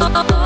oh, oh. oh.